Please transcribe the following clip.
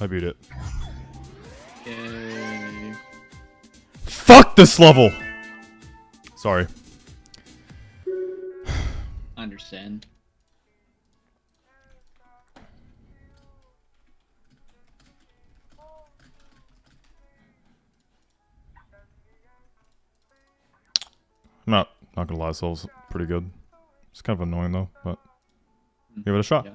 I beat it. Yay. Fuck this level! Sorry. Understand. I'm not not gonna lie, this level's pretty good. It's kind of annoying though, but hmm. give it a shot. Yeah.